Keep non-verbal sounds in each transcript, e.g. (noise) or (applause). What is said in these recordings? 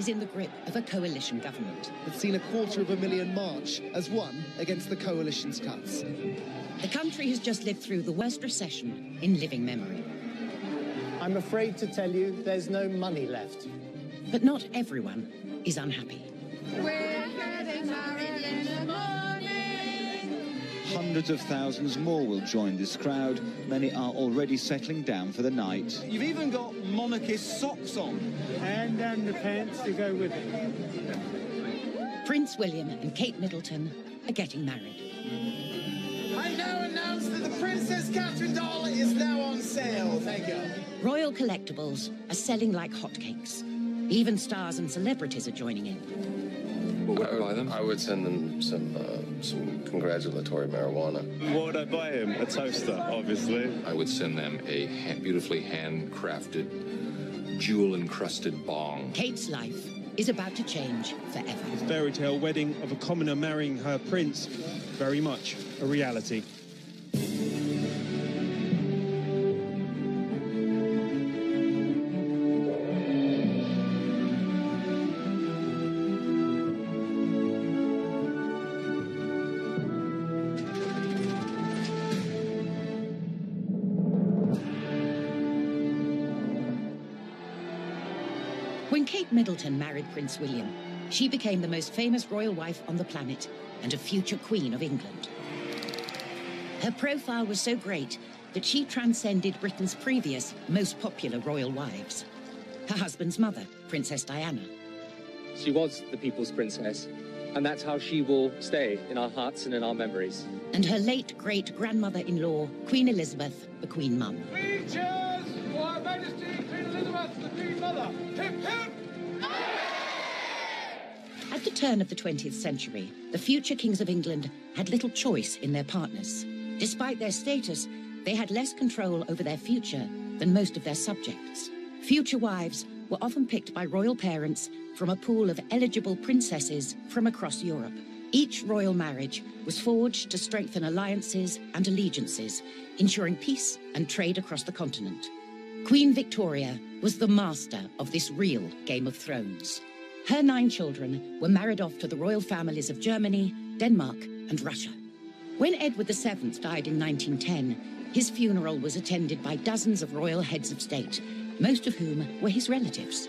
is in the grip of a coalition government. It's seen a quarter of a million march as one against the coalition's cuts. The country has just lived through the worst recession in living memory. I'm afraid to tell you there's no money left. But not everyone is unhappy. Hundreds of thousands more will join this crowd. Many are already settling down for the night. You've even got monarchist socks on. And and the pants to go with it. Prince William and Kate Middleton are getting married. I now announce that the Princess Catherine doll is now on sale. Thank you. Royal collectibles are selling like hotcakes. Even stars and celebrities are joining in. What would I buy them? I would send them some uh, some congratulatory marijuana. What would I buy him? A toaster, obviously. I would send them a ha- beautifully handcrafted, jewel-encrusted bong. Kate's life is about to change forever. The fairy tale wedding of a commoner marrying her prince, very much a reality. Kate Middleton married Prince William, she became the most famous royal wife on the planet and a future Queen of England. Her profile was so great that she transcended Britain's previous most popular royal wives. Her husband's mother, Princess Diana. She was the people's princess, and that's how she will stay in our hearts and in our memories. And her late great grandmother in law, Queen Elizabeth, the Queen Mum. Three turn of the 20th century, the future kings of England had little choice in their partners. Despite their status, they had less control over their future than most of their subjects. Future wives were often picked by royal parents from a pool of eligible princesses from across Europe. Each royal marriage was forged to strengthen alliances and allegiances, ensuring peace and trade across the continent. Queen Victoria was the master of this real Game of Thrones. Her nine children were married off to the royal families of Germany, Denmark, and Russia. When Edward VII died in 1910, his funeral was attended by dozens of royal heads of state, most of whom were his relatives.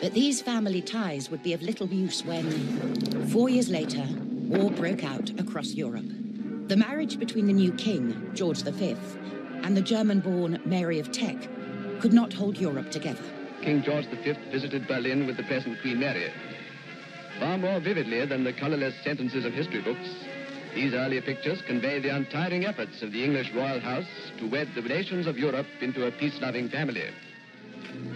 But these family ties would be of little use when, four years later, war broke out across Europe. The marriage between the new king, George V, and the German-born Mary of Teck could not hold Europe together. King George V visited Berlin with the present Queen Mary. Far more vividly than the colorless sentences of history books, these early pictures convey the untiring efforts of the English royal house to wed the nations of Europe into a peace-loving family.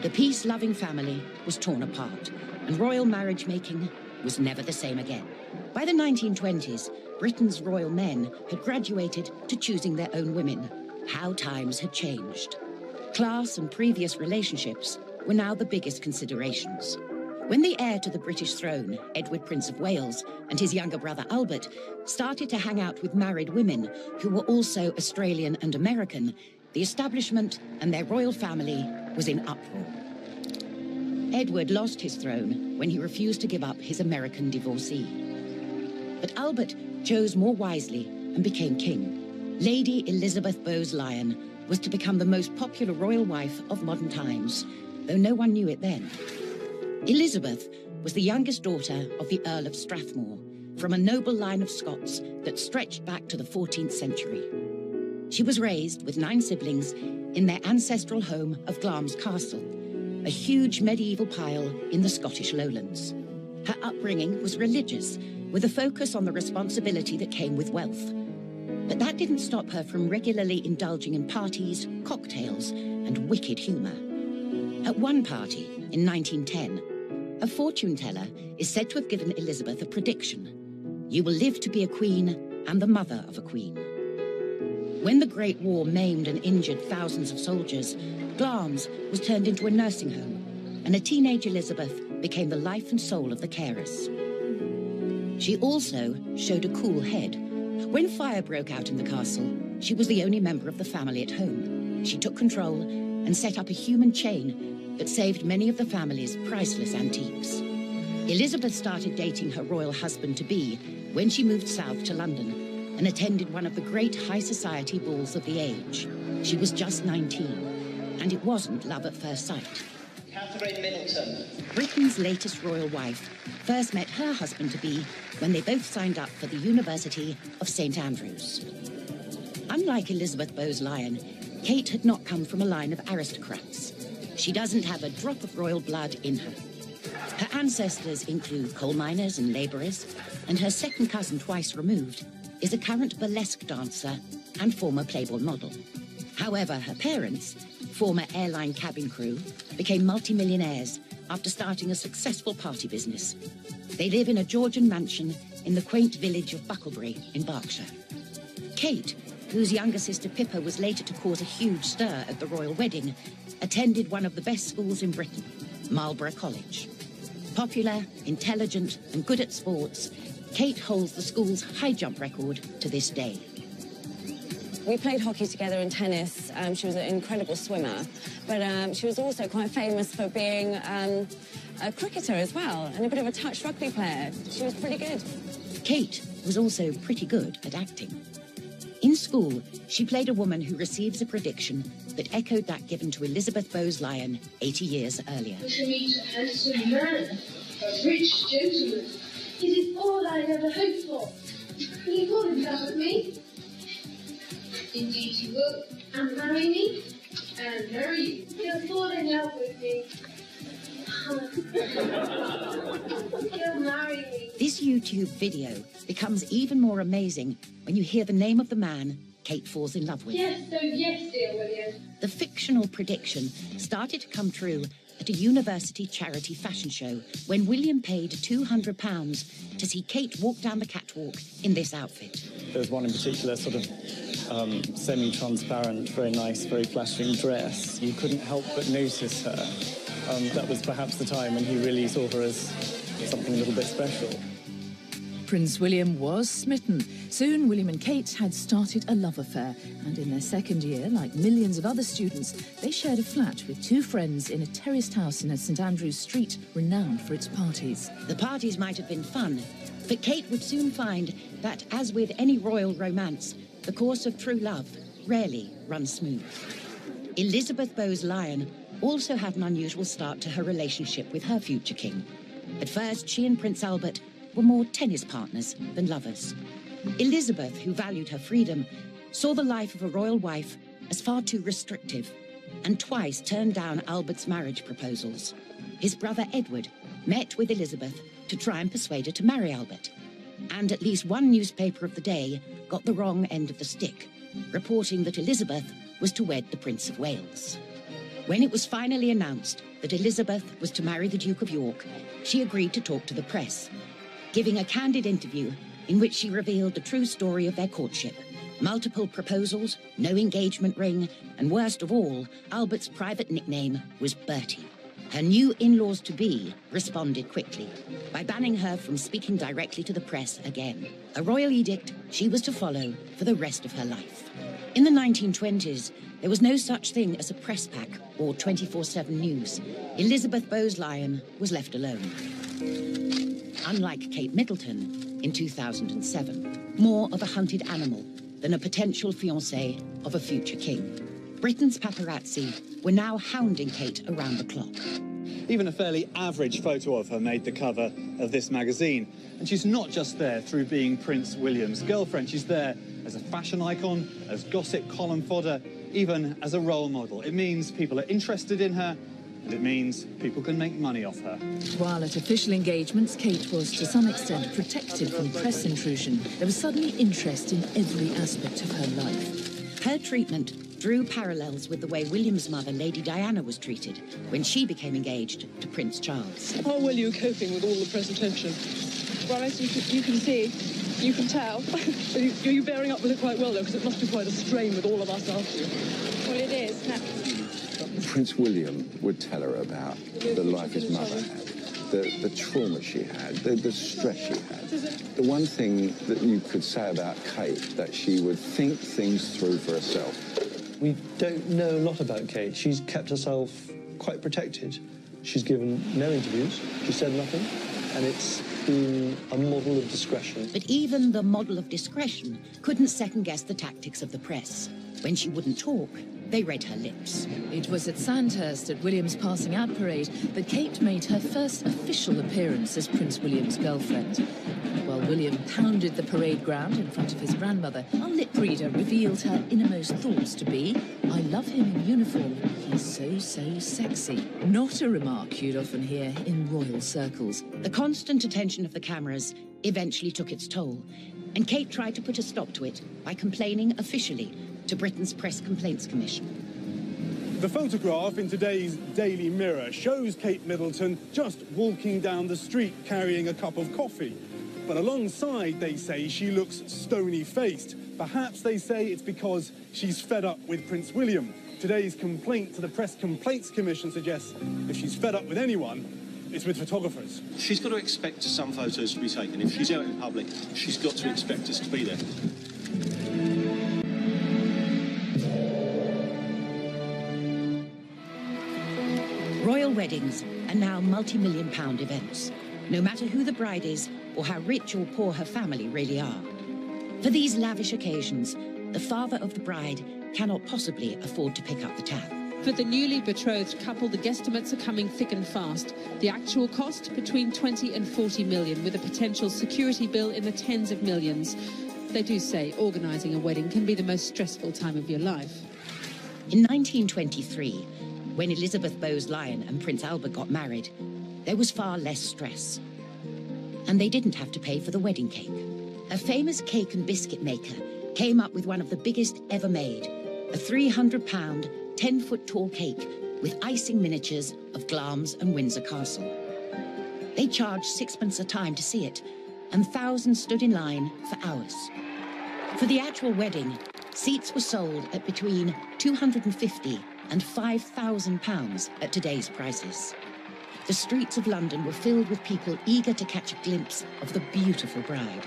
The peace-loving family was torn apart, and royal marriage making was never the same again. By the 1920s, Britain's royal men had graduated to choosing their own women. How times had changed. Class and previous relationships were now the biggest considerations. When the heir to the British throne, Edward Prince of Wales, and his younger brother Albert started to hang out with married women who were also Australian and American, the establishment and their royal family was in uproar. Edward lost his throne when he refused to give up his American divorcee. But Albert chose more wisely and became king. Lady Elizabeth Bowes-Lyon was to become the most popular royal wife of modern times, though no one knew it then. Elizabeth was the youngest daughter of the Earl of Strathmore, from a noble line of Scots that stretched back to the 14th century. She was raised with nine siblings in their ancestral home of Glamis Castle, a huge medieval pile in the Scottish lowlands. Her upbringing was religious, with a focus on the responsibility that came with wealth. But that didn't stop her from regularly indulging in parties, cocktails, and wicked humour. At one party in 1910, a fortune teller is said to have given Elizabeth a prediction. You will live to be a queen and the mother of a queen. When the Great War maimed and injured thousands of soldiers, Glamis was turned into a nursing home, and a teenage Elizabeth became the life and soul of the carers. She also showed a cool head. When fire broke out in the castle, she was the only member of the family at home. She took control and set up a human chain that saved many of the family's priceless antiques. Elizabeth started dating her royal husband-to-be when she moved south to London and attended one of the great high society balls of the age. She was just 19, and it wasn't love at first sight. Catherine Middleton. Britain's latest royal wife first met her husband-to-be when they both signed up for the University of St Andrews. Unlike Elizabeth Bowes-Lyon, Kate had not come from a line of aristocrats. She doesn't have a drop of royal blood in her. Her ancestors include coal miners and labourers, and her second cousin twice removed is a current burlesque dancer and former Playboy model. However, her parents, former airline cabin crew, became multimillionaires after starting a successful party business. They live in a Georgian mansion in the quaint village of Bucklebury in Berkshire. Kate, whose younger sister Pippa was later to cause a huge stir at the royal wedding, attended one of the best schools in Britain, Marlborough College. Popular, intelligent, and good at sports, Kate holds the school's high jump record to this day. We played hockey together and tennis. Um, she was an incredible swimmer, but um, she was also quite famous for being um, a cricketer as well and a bit of a touch rugby player. She was pretty good. Kate was also pretty good at acting. In school, she played a woman who receives a prediction that echoed that given to Elizabeth Bowes-Lyon 80 years earlier. To meet a handsome man, a rich gentleman. It is all I ever hoped for. Will you fall in love with me? Indeed you will. And marry me? And marry you. You'll fall in love with me. You'll marry me. This YouTube video becomes even more amazing when you hear the name of the man Kate falls in love with. Yes, oh yes, dear William. The fictional prediction started to come true at a university charity fashion show when William paid £200 to see Kate walk down the catwalk in this outfit. There was one in particular, sort of um, semi-transparent, very nice, very flashing dress. You couldn't help but notice her. Um, that was perhaps the time when he really saw her as something a little bit special. Prince William was smitten. Soon, William and Kate had started a love affair, and in their second year, like millions of other students, they shared a flat with two friends in a terraced house in a St Andrews street renowned for its parties. The parties might have been fun, but Kate would soon find that, as with any royal romance, the course of true love rarely runs smooth. Elizabeth Bowes-Lyon also had an unusual start to her relationship with her future king. At first, she and Prince Albert were more tennis partners than lovers. Elizabeth, who valued her freedom, saw the life of a royal wife as far too restrictive and twice turned down Albert's marriage proposals. His brother Edward met with Elizabeth to try and persuade her to marry Albert. And at least one newspaper of the day got the wrong end of the stick, reporting that Elizabeth was to wed the Prince of Wales. When it was finally announced that Elizabeth was to marry the Duke of York, she agreed to talk to the press, giving a candid interview in which she revealed the true story of their courtship. Multiple proposals, no engagement ring, and worst of all, Albert's private nickname was Bertie. Her new in-laws to be responded quickly by banning her from speaking directly to the press again. A royal edict she was to follow for the rest of her life. In the 1920s, there was no such thing as a press pack or 24-7 news. Elizabeth Bowes-Lyon was left alone. Unlike Kate Middleton in 2007, more of a hunted animal than a potential fiancée of a future king. Britain's paparazzi were now hounding Kate around the clock. Even a fairly average photo of her made the cover of this magazine. And she's not just there through being Prince William's girlfriend. She's there as a fashion icon, as gossip column fodder, even as a role model. It means people are interested in her, and it means people can make money off her. While at official engagements, Kate was to some extent protected from press intrusion, there was suddenly interest in every aspect of her life. Her treatment drew parallels with the way William's mother, Lady Diana, was treated when she became engaged to Prince Charles. How well are you coping with all the press attention? Well, as you you can see, you can tell. (laughs) Are you, are you bearing up with it quite well, though? Because it must be quite a strain with all of us after you. Well, it is. Prince William would tell her about the life his mother had, the, the trauma she had, the, the stress she had. The one thing that you could say about Kate, that she would think things through for herself. We don't know a lot about Kate. She's kept herself quite protected. She's given no interviews. She said nothing. and it's a model of discretion. But even the model of discretion couldn't second guess the tactics of the press. When she wouldn't talk, they read her lips. It was at Sandhurst at William's passing out parade that Kate made her first official appearance as Prince William's girlfriend. While William pounded the parade ground in front of his grandmother, our lip reader revealed her innermost thoughts to be, I love him in uniform. He's so, so sexy. Not a remark you'd often hear in royal circles. The constant attention of the cameras eventually took its toll, and Kate tried to put a stop to it by complaining officially to Britain's Press Complaints Commission. The photograph in today's Daily Mirror shows Kate Middleton just walking down the street carrying a cup of coffee. But alongside, they say she looks stony faced. Perhaps they say it's because she's fed up with Prince William. Today's complaint to the Press Complaints Commission suggests if she's fed up with anyone, it's with photographers. She's got to expect some photos to be taken. If she's out in public, she's got to expect us to be there. Royal weddings are now multi-million pound events, no matter who the bride is or how rich or poor her family really are. For these lavish occasions, the father of the bride cannot possibly afford to pick up the tab. For the newly betrothed couple, the guesstimates are coming thick and fast. The actual cost between 20 and 40 million, with a potential security bill in the tens of millions. They do say organising a wedding can be the most stressful time of your life. In 1923, when Elizabeth Bowes-Lyon and Prince Albert got married, there was far less stress. And they didn't have to pay for the wedding cake. A famous cake and biscuit maker came up with one of the biggest ever made, a 300-pound, 10-foot tall cake with icing miniatures of Glamis and Windsor Castle. They charged sixpence a time to see it, and thousands stood in line for hours. For the actual wedding, seats were sold at between 250 and 5,000 pounds at today's prices. The streets of London were filled with people eager to catch a glimpse of the beautiful bride,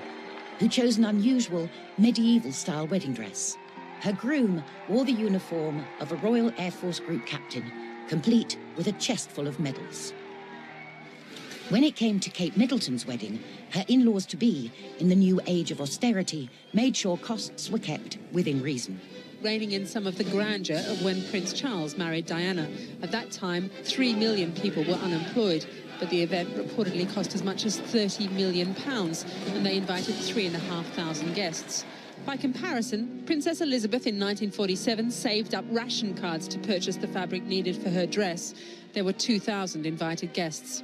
who chose an unusual medieval-style wedding dress. Her groom wore the uniform of a Royal Air Force Group captain, complete with a chest full of medals. When it came to Kate Middleton's wedding, her in-laws-to-be, in the new age of austerity, made sure costs were kept within reason reining in some of the grandeur of when Prince Charles married Diana. At that time, three million people were unemployed, but the event reportedly cost as much as 30 million pounds, and they invited three and a half thousand guests. By comparison, Princess Elizabeth in 1947 saved up ration cards to purchase the fabric needed for her dress. There were 2,000 invited guests.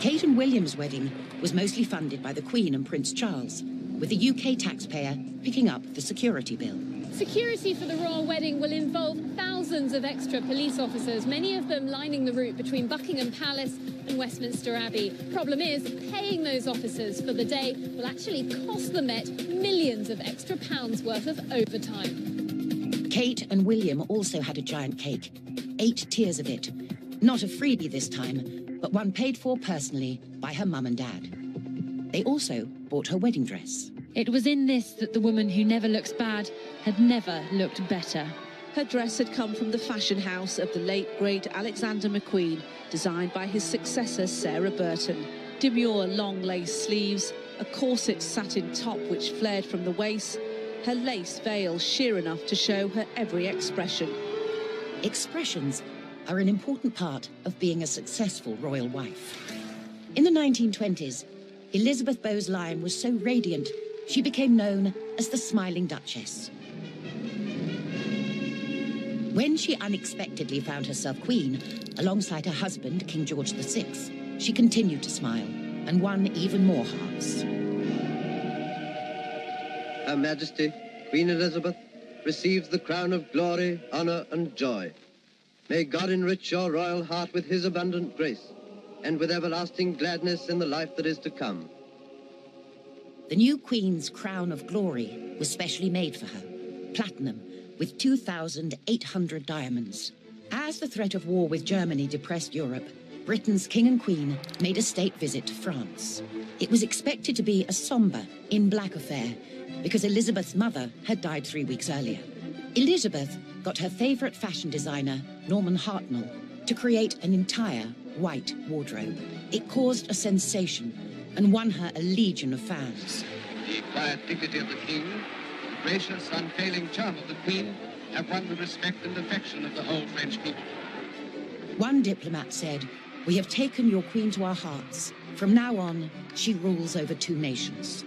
Kate and William's wedding was mostly funded by the Queen and Prince Charles, with the UK taxpayer picking up the security bill. Security for the royal wedding will involve thousands of extra police officers, many of them lining the route between Buckingham Palace and Westminster Abbey. Problem is, paying those officers for the day will actually cost the Met millions of extra pounds worth of overtime. Kate and William also had a giant cake, eight tiers of it. Not a freebie this time, but one paid for personally by her mum and dad. They also bought her wedding dress. It was in this that the woman who never looks bad had never looked better. Her dress had come from the fashion house of the late, great Alexander McQueen, designed by his successor, Sarah Burton. Demure long lace sleeves, a corset satin top which flared from the waist, her lace veil sheer enough to show her every expression. Expressions are an important part of being a successful royal wife. In the 1920s, Elizabeth Bowes-Lyon was so radiant, she became known as the Smiling Duchess. When she unexpectedly found herself queen, alongside her husband, King George VI, she continued to smile and won even more hearts. Her Majesty, Queen Elizabeth, receives the crown of glory, honor, and joy. May God enrich your royal heart with his abundant grace and with everlasting gladness in the life that is to come. The new Queen's crown of glory was specially made for her, platinum, with 2,800 diamonds. As the threat of war with Germany depressed Europe, Britain's king and queen made a state visit to France. It was expected to be a somber, in-black affair, because Elizabeth's mother had died three weeks earlier. Elizabeth got her favorite fashion designer, Norman Hartnell, to create an entire white wardrobe. It caused a sensation and won her a legion of fans. The quiet dignity of the king, the gracious, unfailing charm of the queen have won the respect and affection of the whole French people. One diplomat said, We have taken your queen to our hearts. From now on, she rules over two nations.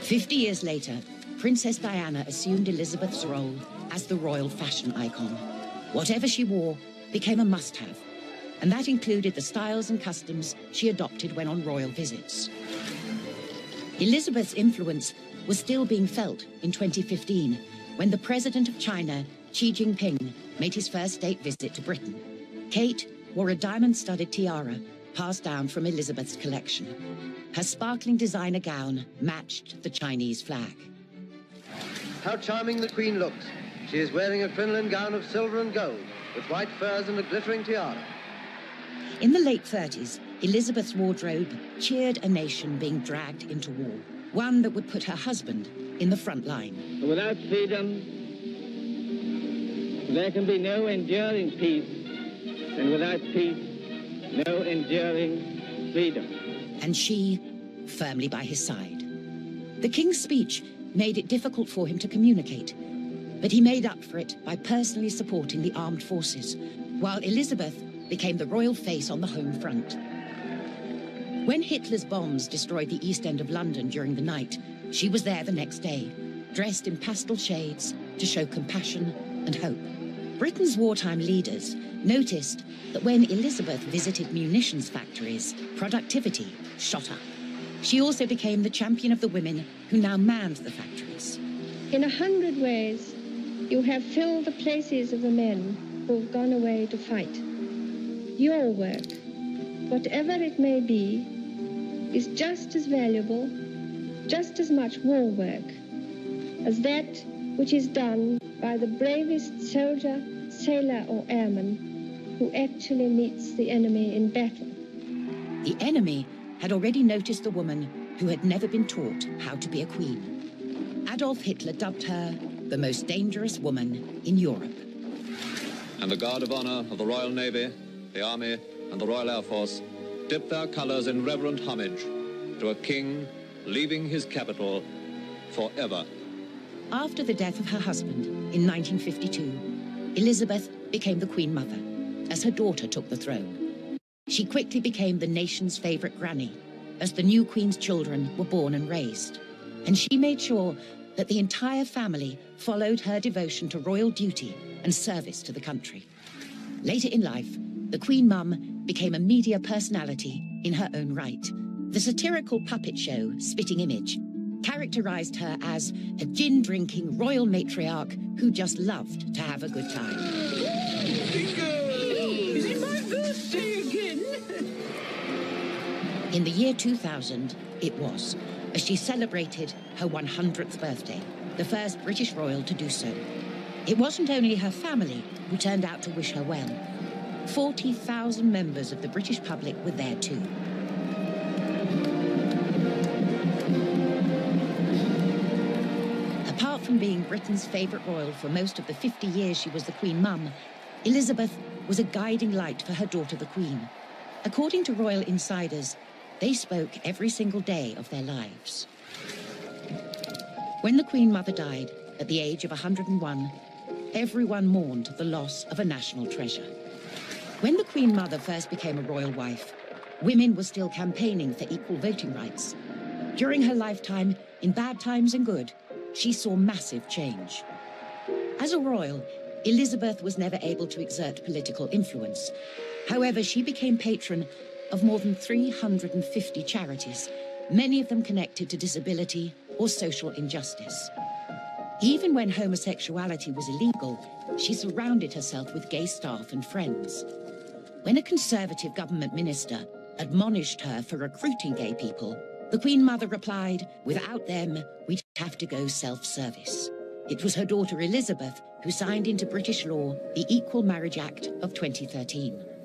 Fifty years later, Princess Diana assumed Elizabeth's role as the royal fashion icon. Whatever she wore became a must-have, and that included the styles and customs she adopted when on royal visits. Elizabeth's influence was still being felt in 2015 when the president of China, Xi Jinping, made his first state visit to Britain. Kate wore a diamond-studded tiara passed down from Elizabeth's collection. Her sparkling designer gown matched the Chinese flag. How charming the Queen looks. She is wearing a crinoline gown of silver and gold, with white furs and a glittering tiara. In the late 30s, Elizabeth's wardrobe cheered a nation being dragged into war, one that would put her husband in the front line. Without freedom, there can be no enduring peace, and without peace, no enduring freedom. And she, firmly by his side. The king's speech made it difficult for him to communicate, but he made up for it by personally supporting the armed forces, while Elizabeth became the royal face on the home front. When Hitler's bombs destroyed the East End of London during the night, she was there the next day, dressed in pastel shades to show compassion and hope. Britain's wartime leaders noticed that when Elizabeth visited munitions factories, productivity shot up. She also became the champion of the women who now manned the factories. In a hundred ways, you have filled the places of the men who've gone away to fight. Your work, whatever it may be, is just as valuable, just as much war work, as that which is done by the bravest soldier, sailor, or airman who actually meets the enemy in battle. The enemy had already noticed the woman who had never been taught how to be a queen. Adolf Hitler dubbed her the most dangerous woman in Europe. And the Guard of Honor of the Royal Navy, the Army, and the Royal Air Force dip their colors in reverent homage to a king leaving his capital forever. After the death of her husband in 1952, Elizabeth became the Queen Mother as her daughter took the throne. She quickly became the nation's favorite granny as the new Queen's children were born and raised. And she made sure that the entire family followed her devotion to royal duty and service to the country. Later in life, the Queen Mum became a media personality in her own right. The satirical puppet show Spitting Image characterized her as a gin-drinking royal matriarch who just loved to have a good time. Is it my birthday again? In the year 2000, it was, as she celebrated her 100th birthday, the first British royal to do so. It wasn't only her family who turned out to wish her well. 40,000 members of the British public were there too. Apart from being Britain's favourite royal for most of the 50 years she was the Queen Mum, Elizabeth was a guiding light for her daughter, the Queen. According to royal insiders, they spoke every single day of their lives. When the Queen Mother died at the age of 101, everyone mourned the loss of a national treasure. When the Queen Mother first became a royal wife, women were still campaigning for equal voting rights. During her lifetime, in bad times and good, she saw massive change. As a royal, Elizabeth was never able to exert political influence. However, she became patron of more than 350 charities, many of them connected to disability or social injustice. Even when homosexuality was illegal, she surrounded herself with gay staff and friends. When a conservative government minister admonished her for recruiting gay people, the Queen Mother replied, without them, we'd have to go self-service. It was her daughter Elizabeth who signed into British law the Equal Marriage Act of 2013.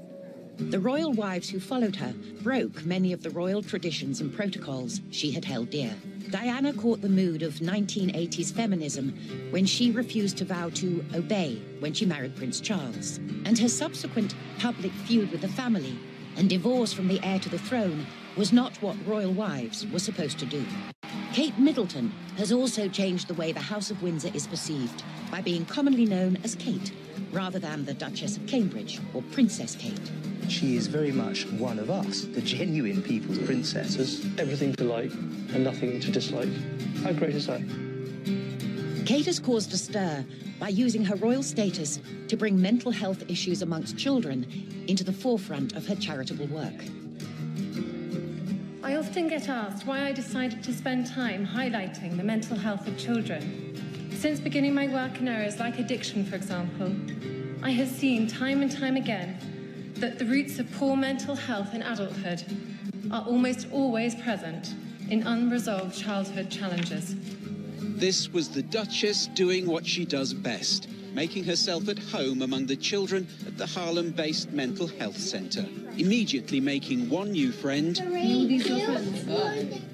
The royal wives who followed her broke many of the royal traditions and protocols she had held dear. Diana caught the mood of 1980s feminism when she refused to vow to obey when she married Prince Charles. And her subsequent public feud with the family and divorce from the heir to the throne was not what royal wives were supposed to do. Kate Middleton has also changed the way the House of Windsor is perceived by being commonly known as Kate, rather than the Duchess of Cambridge or Princess Kate. She is very much one of us, the genuine people's princess. There's everything to like and nothing to dislike. How great is that? Kate has caused a stir by using her royal status to bring mental health issues amongst children into the forefront of her charitable work. I often get asked why I decided to spend time highlighting the mental health of children. Since beginning my work in areas like addiction, for example, I have seen time and time again that the roots of poor mental health in adulthood are almost always present in unresolved childhood challenges. This was the Duchess doing what she does best, making herself at home among the children at the Harlem-based mental health centre, immediately making one new friend,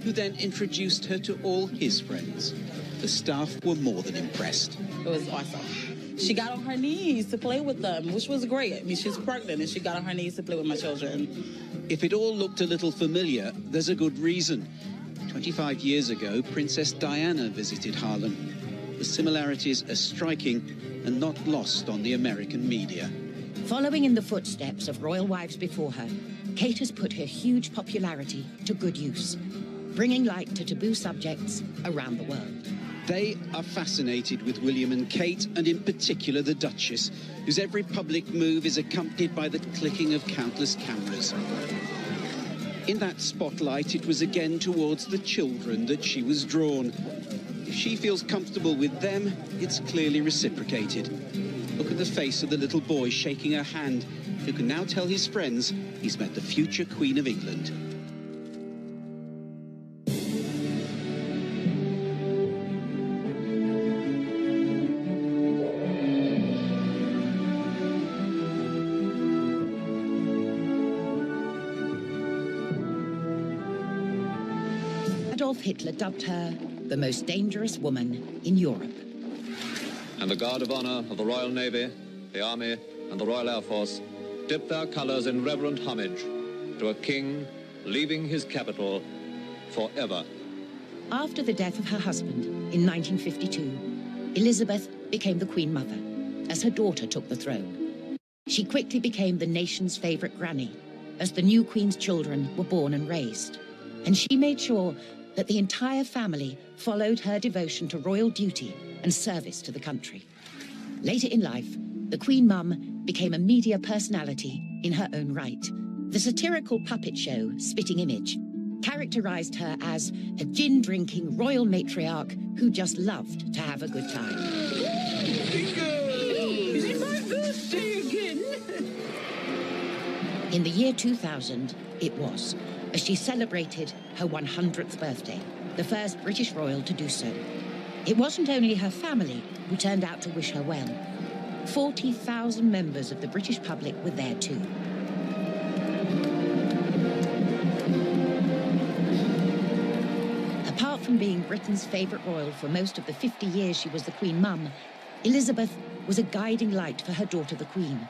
who then introduced her to all his friends. The staff were more than impressed. It was awesome. She got on her knees to play with them, which was great. I mean, she's pregnant and she got on her knees to play with my children. If it all looked a little familiar, there's a good reason. 25 years ago, Princess Diana visited Harlem. The similarities are striking and not lost on the American media. Following in the footsteps of royal wives before her, Kate has put her huge popularity to good use, bringing light to taboo subjects around the world. They are fascinated with William and Kate, and in particular the Duchess, whose every public move is accompanied by the clicking of countless cameras. In that spotlight, it was again towards the children that she was drawn. If she feels comfortable with them, it's clearly reciprocated. Look at the face of the little boy shaking her hand, who can now tell his friends he's met the future Queen of England. Adolf Hitler dubbed her the most dangerous woman in Europe. And the Guard of Honor of the Royal Navy, the Army, and the Royal Air Force dip their colors in reverent homage to a king leaving his capital forever. After the death of her husband in 1952, Elizabeth became the Queen Mother as her daughter took the throne. She quickly became the nation's favorite granny as the new Queen's children were born and raised. And she made sure that the entire family followed her devotion to royal duty and service to the country. Later in life, the Queen Mum became a media personality in her own right. The satirical puppet show Spitting Image characterized her as a gin drinking royal matriarch who just loved to have a good time. Is it my birthday again? In the year 2000, it was, as she celebrated her 100th birthday, the first British royal to do so. It wasn't only her family who turned out to wish her well. 40,000 members of the British public were there too. Apart from being Britain's favourite royal for most of the 50 years she was the Queen Mum, Elizabeth was a guiding light for her daughter, the Queen.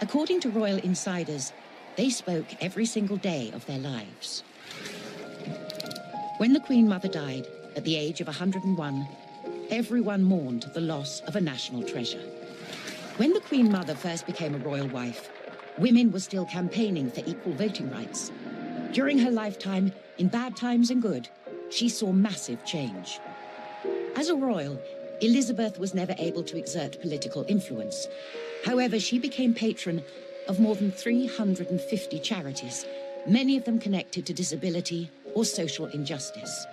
According to royal insiders, they spoke every single day of their lives. When the Queen Mother died at the age of 101, everyone mourned the loss of a national treasure. When the Queen Mother first became a royal wife, women were still campaigning for equal voting rights. During her lifetime, in bad times and good, she saw massive change. As a royal, Elizabeth was never able to exert political influence. However, she became patron of more than 350 charities, many of them connected to disability or social injustice.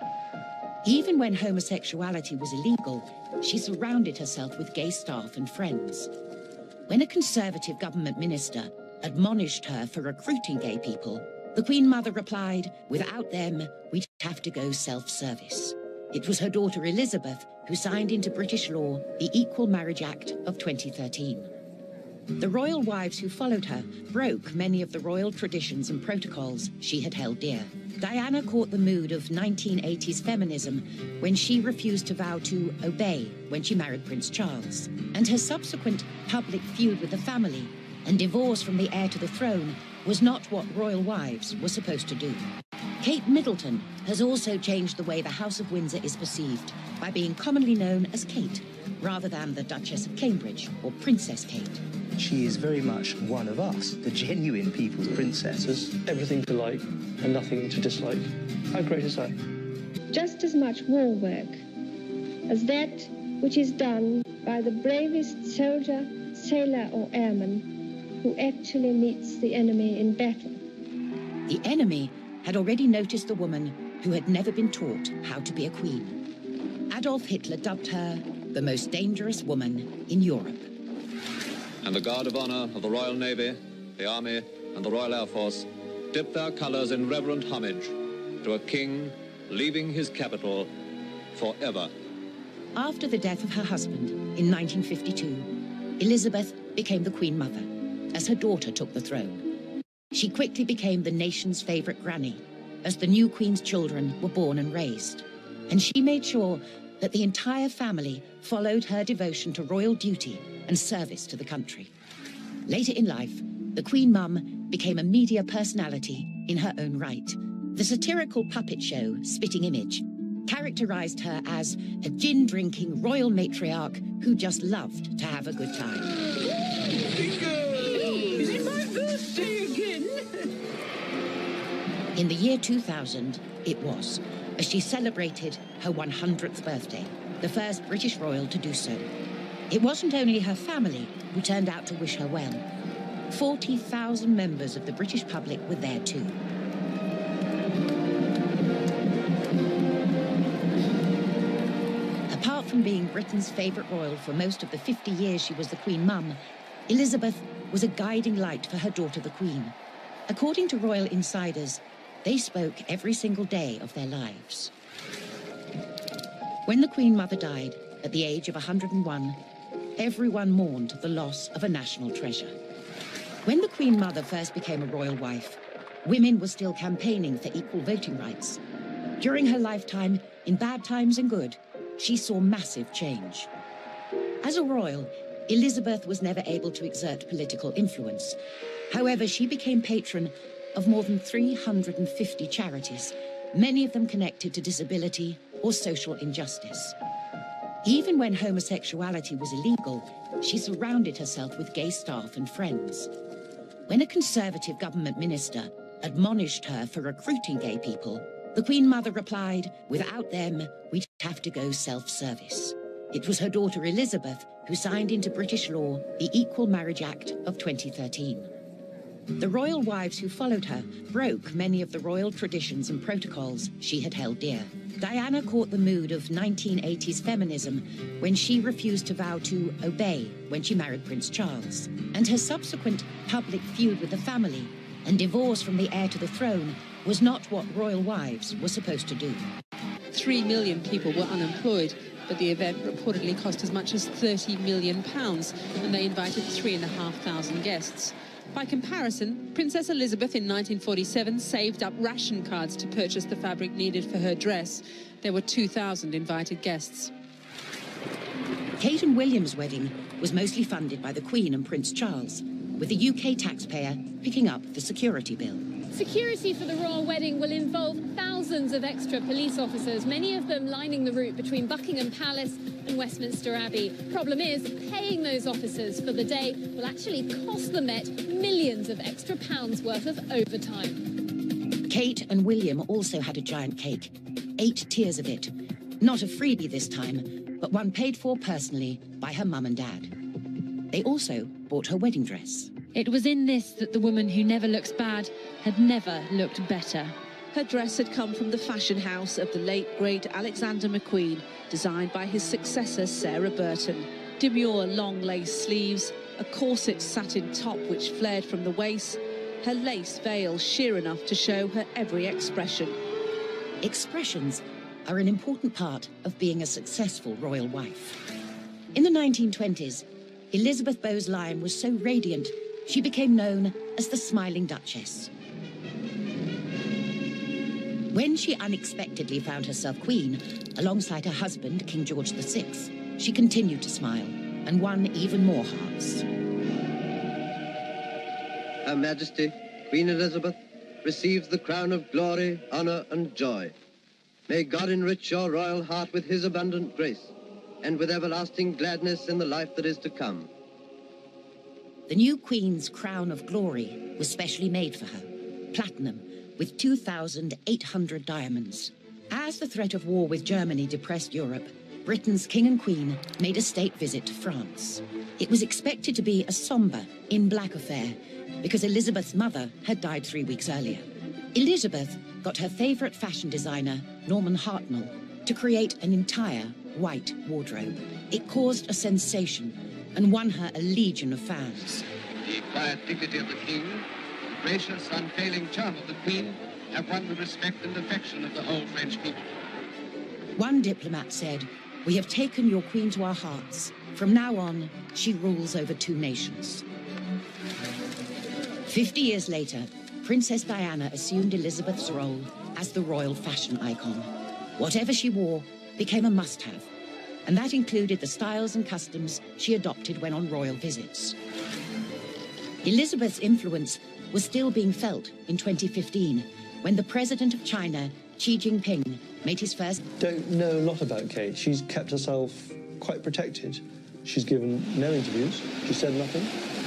Even when homosexuality was illegal, she surrounded herself with gay staff and friends. When a conservative government minister admonished her for recruiting gay people, the Queen Mother replied, without them, we'd have to go self-service. It was her daughter Elizabeth who signed into British law the Equal Marriage Act of 2013. The royal wives who followed her broke many of the royal traditions and protocols she had held dear. Diana caught the mood of 1980s feminism when she refused to vow to obey when she married Prince Charles. And her subsequent public feud with the family and divorce from the heir to the throne was not what royal wives were supposed to do. Kate Middleton has also changed the way the House of Windsor is perceived by being commonly known as Kate, rather than the Duchess of Cambridge or Princess Kate. She is very much one of us, the genuine people's princess. There's everything to like and nothing to dislike. How great is that? Just as much war work as that which is done by the bravest soldier, sailor, or airman who actually meets the enemy in battle. The enemy had already noticed the woman who had never been taught how to be a queen. Adolf Hitler dubbed her the most dangerous woman in Europe. And the Guard of Honor of the Royal Navy, the Army, and the Royal Air Force dip their colors in reverent homage to a king leaving his capital forever. After the death of her husband in 1952, Elizabeth became the Queen Mother as her daughter took the throne. She quickly became the nation's favorite granny as the new Queen's children were born and raised. And she made sure that the entire family followed her devotion to royal duty and service to the country. Later in life, the Queen Mum became a media personality in her own right. The satirical puppet show Spitting Image characterized her as a gin drinking royal matriarch who just loved to have a good time. Is it my birthday again? In the year 2000, it was, as she celebrated her 100th birthday, the first British royal to do so. It wasn't only her family who turned out to wish her well. 40,000 members of the British public were there too. Apart from being Britain's favourite royal for most of the 50 years she was the Queen Mum, Elizabeth was a guiding light for her daughter, the Queen. According to royal insiders, they spoke every single day of their lives. When the Queen Mother died at the age of 101, everyone mourned the loss of a national treasure. When the Queen Mother first became a royal wife, women were still campaigning for equal voting rights. During her lifetime, in bad times and good, she saw massive change. As a royal, Elizabeth was never able to exert political influence. However, she became patron of more than 350 charities, many of them connected to disability or social injustice. Even when homosexuality was illegal, she surrounded herself with gay staff and friends. When a conservative government minister admonished her for recruiting gay people, the Queen Mother replied, without them, we'd have to go self-service. It was her daughter Elizabeth who signed into British law the Equal Marriage Act of 2013. The royal wives who followed her broke many of the royal traditions and protocols she had held dear. Diana caught the mood of 1980s feminism when she refused to vow to obey when she married Prince Charles. And her subsequent public feud with the family and divorce from the heir to the throne was not what royal wives were supposed to do. Three million people were unemployed, but the event reportedly cost as much as 30 million pounds, and they invited three and a half thousand guests. By comparison, Princess Elizabeth in 1947 saved up ration cards to purchase the fabric needed for her dress. There were 2,000 invited guests. Kate and William's wedding was mostly funded by the Queen and Prince Charles, with the UK taxpayer picking up the security bill. Security for the royal wedding will involve thousands of extra police officers, many of them lining the route between Buckingham Palace and Westminster Abbey. Problem is, paying those officers for the day will actually cost the Met millions of extra pounds worth of overtime. Kate and William also had a giant cake, eight tiers of it. Not a freebie this time, but one paid for personally by her mum and dad. They also bought her wedding dress. It was in this that the woman who never looks bad had never looked better. Her dress had come from the fashion house of the late great Alexander McQueen, designed by his successor Sarah Burton. Demure long lace sleeves, a corset satin top which flared from the waist, her lace veil sheer enough to show her every expression. Expressions are an important part of being a successful royal wife. In the 1920s, Elizabeth Bowes-Lyon was so radiant, she became known as the Smiling Duchess. When she unexpectedly found herself queen, alongside her husband, King George VI, she continued to smile and won even more hearts. Her Majesty, Queen Elizabeth, receives the crown of glory, honor, and joy. May God enrich your royal heart with his abundant grace, and with everlasting gladness in the life that is to come. The new Queen's crown of glory was specially made for her, platinum, with 2,800 diamonds. As the threat of war with Germany depressed Europe, Britain's king and queen made a state visit to France. It was expected to be a somber, in black affair, because Elizabeth's mother had died three weeks earlier. Elizabeth got her favorite fashion designer, Norman Hartnell, to create an entire white wardrobe. It caused a sensation and won her a legion of fans. The quiet dignity of the king, the gracious, unfailing charm of the queen have won the respect and affection of the whole French people. One diplomat said, We have taken your queen to our hearts. From now on, she rules over two nations. Fifty years later, Princess Diana assumed Elizabeth's role as the royal fashion icon. Whatever she wore became a must-have, and that included the styles and customs she adopted when on royal visits. Elizabeth's influence was still being felt in 2015 when the president of China, Xi Jinping, made his first. Don't know a lot about Kate. She's kept herself quite protected. She's given no interviews. She said nothing,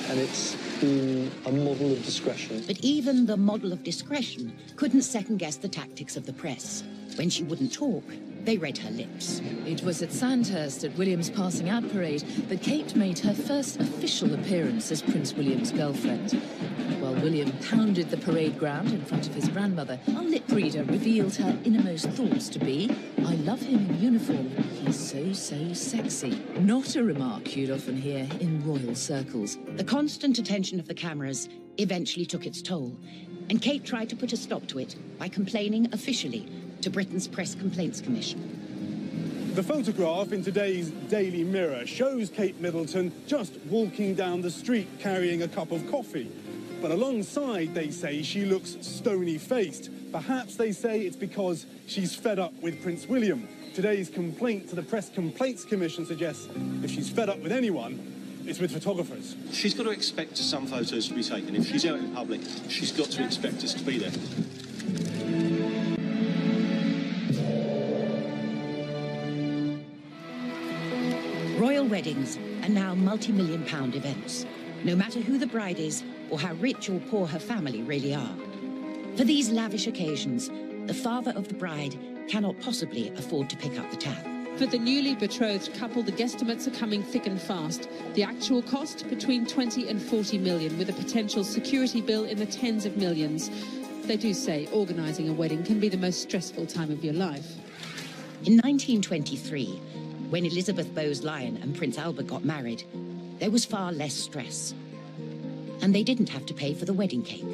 and it's been a model of discretion. But even the model of discretion couldn't second guess the tactics of the press. When she wouldn't talk, they read her lips. It was at Sandhurst at William's passing out parade that Kate made her first official appearance as Prince William's girlfriend. While William pounded the parade ground in front of his grandmother, our lip reader revealed her innermost thoughts to be, I love him in uniform. He's so, so sexy. Not a remark you'd often hear in royal circles. The constant attention of the cameras eventually took its toll, and Kate tried to put a stop to it by complaining officially to Britain's Press Complaints Commission. The photograph in today's Daily Mirror shows Kate Middleton just walking down the street carrying a cup of coffee. But alongside, they say she looks stony-faced. Perhaps they say it's because she's fed up with Prince William. Today's complaint to the Press Complaints Commission suggests if she's fed up with anyone, it's with photographers. She's got to expect some photos to be taken. If she's out in public, she's got to expect us to be there. Royal weddings are now multi-million pound events, no matter who the bride is or how rich or poor her family really are. For these lavish occasions, the father of the bride cannot possibly afford to pick up the tab. For the newly betrothed couple, the guesstimates are coming thick and fast. The actual cost between 20 and 40 million, with a potential security bill in the tens of millions. They do say organising a wedding can be the most stressful time of your life. In 1923, when Elizabeth Bowes-Lyon and Prince Albert got married, there was far less stress. And they didn't have to pay for the wedding cake.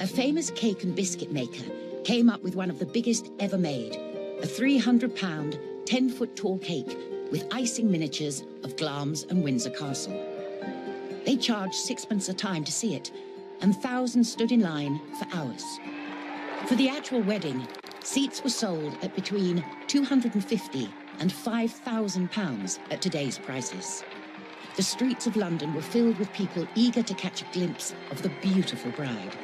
A famous cake and biscuit maker came up with one of the biggest ever made, a 300-pound, 10-foot tall cake with icing miniatures of Glamis and Windsor Castle. They charged sixpence a time to see it, and thousands stood in line for hours. For the actual wedding, seats were sold at between 250 and 5,000 pounds at today's prices. The streets of London were filled with people eager to catch a glimpse of the beautiful bride,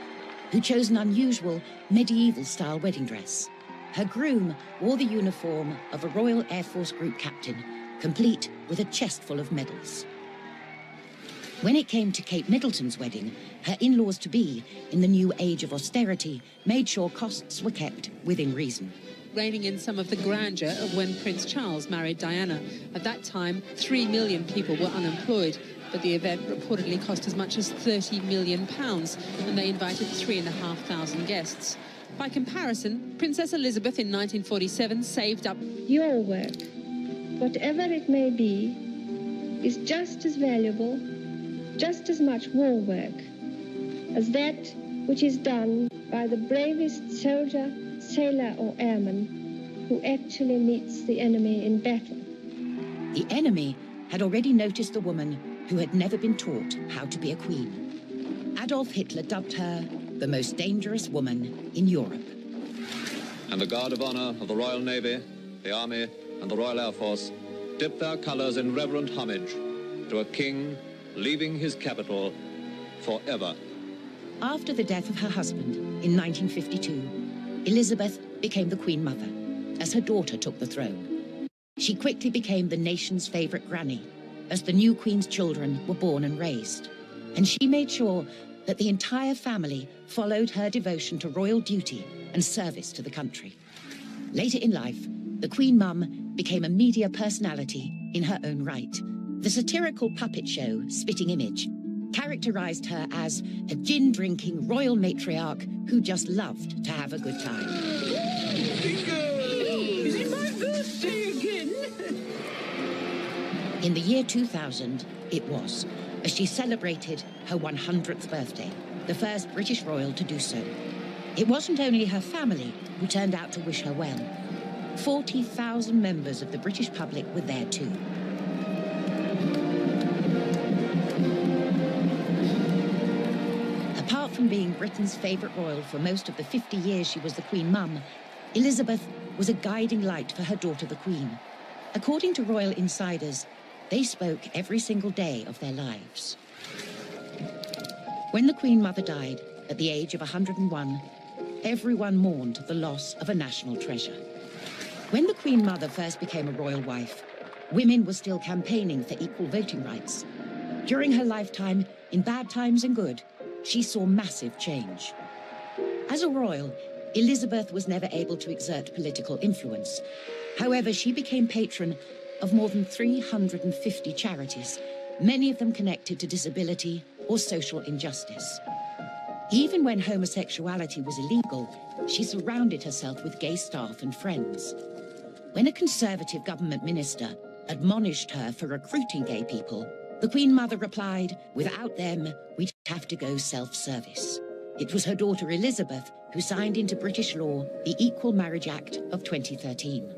who chose an unusual medieval-style wedding dress. Her groom wore the uniform of a Royal Air Force Group captain, complete with a chest full of medals. When it came to Kate Middleton's wedding, her in-laws to be, in the new age of austerity, made sure costs were kept within reason. Reining in some of the grandeur of when Prince Charles married Diana. At that time, three million people were unemployed, but the event reportedly cost as much as 30 million pounds, and they invited three and a half thousand guests. By comparison, Princess Elizabeth in 1947 saved up. Your work, whatever it may be, is just as valuable, just as much war work, as that which is done by the bravest soldier, sailor, or airman who actually meets the enemy in battle. The enemy had already noticed the woman who had never been taught how to be a queen. Adolf Hitler dubbed her the most dangerous woman in Europe. And the Guard of Honor of the Royal Navy, the Army, and the Royal Air Force dip their colors in reverent homage to a king leaving his capital forever. After the death of her husband in 1952, Elizabeth became the Queen Mother as her daughter took the throne. She quickly became the nation's favourite granny as the new Queen's children were born and raised. And she made sure that the entire family followed her devotion to royal duty and service to the country. Later in life, the Queen Mum became a media personality in her own right. The satirical puppet show Spitting Image characterized her as a gin drinking royal matriarch who just loved to have a good time. Is it my birthday again? In the year 2000, it was, as she celebrated her 100th birthday, the first British royal to do so. It wasn't only her family who turned out to wish her well. 40,000 members of the British public were there too. Being Britain's favourite royal for most of the 50 years she was the Queen Mum, Elizabeth was a guiding light for her daughter, the Queen. According to royal insiders, they spoke every single day of their lives. When the Queen Mother died at the age of 101, everyone mourned the loss of a national treasure. When the Queen Mother first became a royal wife, women were still campaigning for equal voting rights. During her lifetime, in bad times and good, she saw massive change. As a royal, Elizabeth was never able to exert political influence. However, she became patron of more than 350 charities, many of them connected to disability or social injustice. Even when homosexuality was illegal, she surrounded herself with gay staff and friends. When a Conservative government minister admonished her for recruiting gay people, the Queen Mother replied, without them, we'd have to go self-service. It was her daughter Elizabeth who signed into British law the Equal Marriage Act of 2013.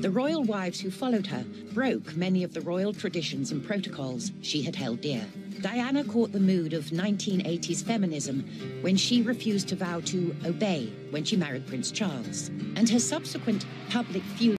The royal wives who followed her broke many of the royal traditions and protocols she had held dear. Diana caught the mood of 1980s feminism when she refused to vow to obey when she married Prince Charles. And her subsequent public feud